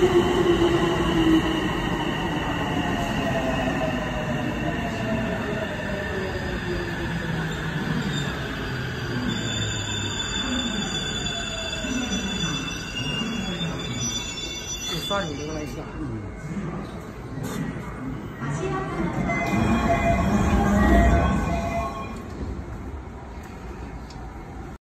就算你这个类型。